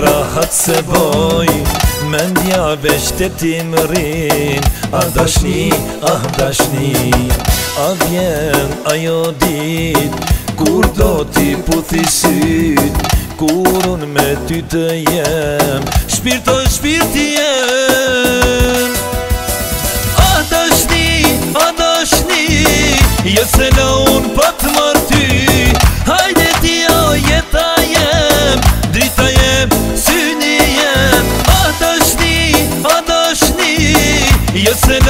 rahat se boj Me ndja veç të ti rin A dashni, a ah dashni A vjen ajo dit Kur do ti puthisit Kur unë me ty të jem Shpirtoj shpirti jem Sayısın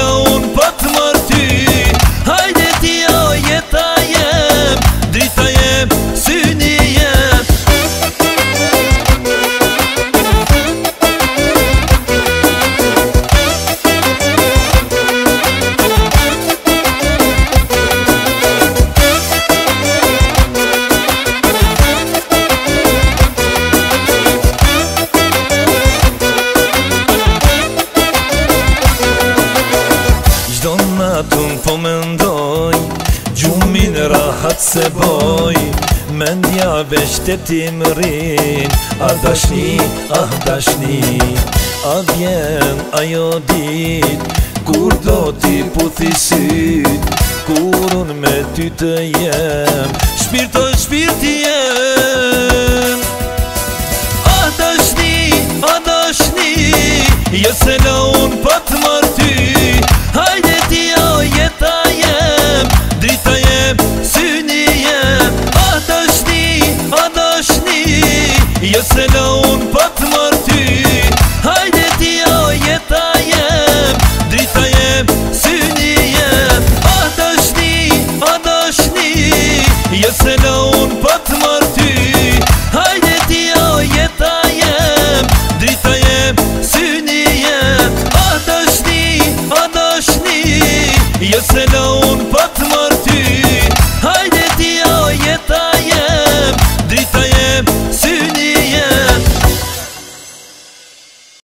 Gjumë atë po më ndoj Gjumin rahat se boj Më ndja vështë të rin A dashni, a dashni A vjen ajo dit Kur do t'i puthisit Kur unë me ty të jem Shpirtoj shpirti jo se në unë po për mërë ty Hajde ti o jeta jem, drita jem, syni jem A po dëshni, a po dëshni, jo unë për mërë ty Hajde ti o jeta jem, drita jem, syni jem A dëshni, a dëshni, jo unë për mërë ty